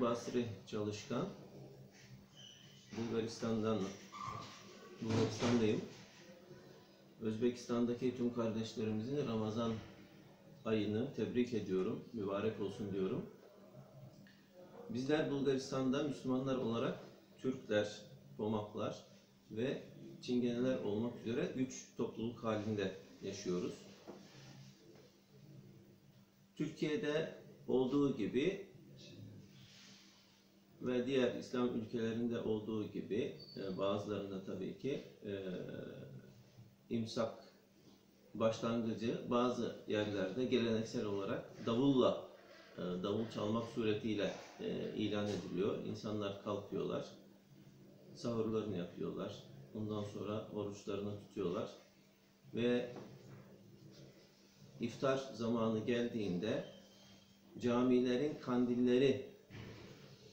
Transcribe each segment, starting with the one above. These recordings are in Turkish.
Basri Çalışkan. Bulgaristan'dan Bulgaristan'dayım. Özbekistan'daki tüm kardeşlerimizin Ramazan ayını tebrik ediyorum. Mübarek olsun diyorum. Bizler Bulgaristan'da Müslümanlar olarak Türkler, Pomaklar ve Çingeneler olmak üzere üç topluluk halinde yaşıyoruz. Türkiye'de olduğu gibi ve diğer İslam ülkelerinde olduğu gibi e, bazılarında tabii ki e, imsak başlangıcı bazı yerlerde geleneksel olarak davulla e, davul çalmak suretiyle ilan ediliyor. İnsanlar kalkıyorlar, sahurlarını yapıyorlar. Ondan sonra oruçlarını tutuyorlar ve iftar zamanı geldiğinde camilerin kandilleri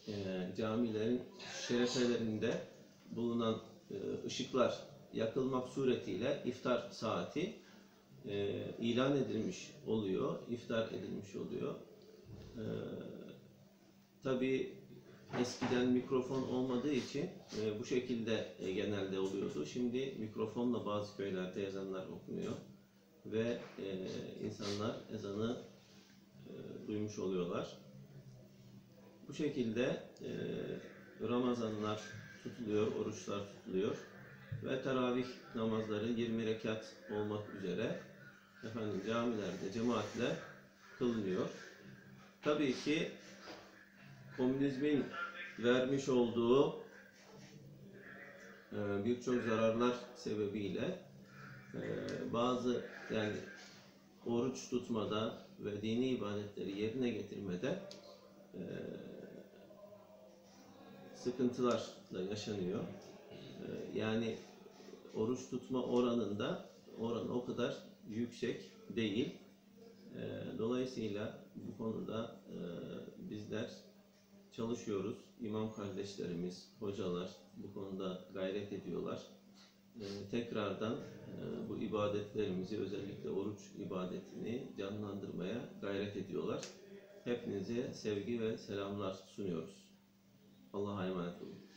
e, camilerin şerefelerinde bulunan e, ışıklar yakılmak suretiyle iftar saati e, ilan edilmiş oluyor, iftar edilmiş oluyor. E, Tabii eskiden mikrofon olmadığı için bu şekilde genelde oluyordu. Şimdi mikrofonla bazı köylerde ezanlar okunuyor ve insanlar ezanı duymuş oluyorlar. Bu şekilde e, Ramazanlar tutuluyor, oruçlar tutuluyor ve teravih namazları 20 rekat olmak üzere efendim camilerde cemaatle kılınıyor. Tabii ki komünizmin vermiş olduğu e, birçok zararlar sebebiyle e, bazı yani oruç tutmada ve dini ibadetleri yerine getirmede e, sıkıntılar da yaşanıyor. E, yani oruç tutma oranında oran o kadar yüksek değil. E, dolayısıyla bu konuda e, bizler çalışıyoruz. İmam kardeşlerimiz, hocalar bu konuda gayret ediyorlar. E, tekrardan e, bu ibadetlerimizi özellikle oruç ibadetini canlandırmaya gayret ediyorlar. Hepinize sevgi ve selamlar sunuyoruz. Allah'a emanet olun.